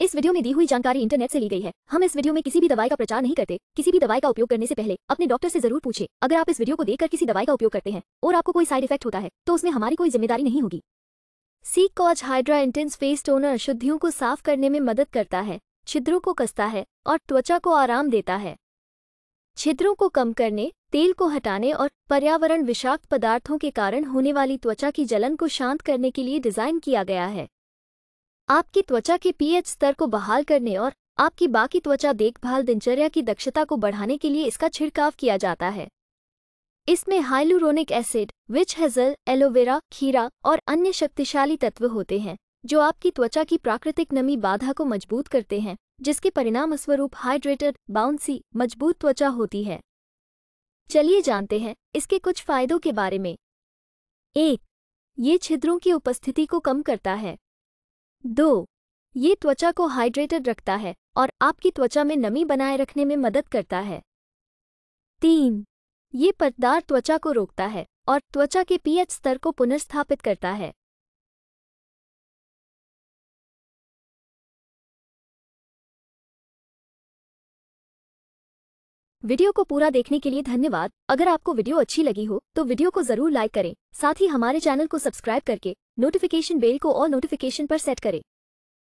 इस वीडियो में दी हुई जानकारी इंटरनेट से ली गई है। हम इस वीडियो में किसी भी दवाई का प्रचार नहीं करते। किसी भी दवाई का उपयोग करने से पहले अपने डॉक्टर से ज़रूर पूछे। अगर आप इस वीडियो को देखकर किसी दवाई का उपयोग करते हैं और आपको कोई साइड इफ़ेक्ट होता है तो उसमें हमारी कोई ज़िम्मेदारी नहीं होगी। सीक कॉच हाइड्रा इंटेंस फेस टोनर अशुद्धियों को साफ़ करने में मदद करता है, छिद्रों को कसता है और त्वचा को आराम देता है। छिद्रों को कम करने, तेल को हटाने और पर्यावरण विषाक्त पदार्थों के कारण होने वाली त्वचा की जलन को शांत करने के लिए डिज़ाइन किया गया है। आपकी त्वचा के पीएच स्तर को बहाल करने और आपकी बाकी त्वचा देखभाल दिनचर्या की दक्षता को बढ़ाने के लिए इसका छिड़काव किया जाता है। इसमें hyaluronic acid witch hazel aloe vera खीरा और अन्य शक्तिशाली तत्व होते हैं, जो आपकी त्वचा की प्राकृतिक नमी बाधा को मज़बूत करते हैं, जिसके परिणाम स्वरूप हाइड्रेटेड बाउंसी मज़बूत त्वचा होती है। चलिए जानते हैं इसके कुछ फायदों के बारे में। एक, ये छिद्रों की उपस्थिति को कम करता है। दो, ये त्वचा को हाइड्रेटेड रखता है और आपकी त्वचा में नमी बनाए रखने में मदद करता है। तीन, ये परतदार त्वचा को रोकता है और त्वचा के पीएच स्तर को पुनर्स्थापित करता है। वीडियो को पूरा देखने के लिए धन्यवाद। अगर आपको वीडियो अच्छी लगी हो तो वीडियो को ज़रूर लाइक करें। साथ ही हमारे चैनल को सब्सक्राइब करके नोटिफिकेशन बेल को ऑल नोटिफिकेशन पर सेट करें।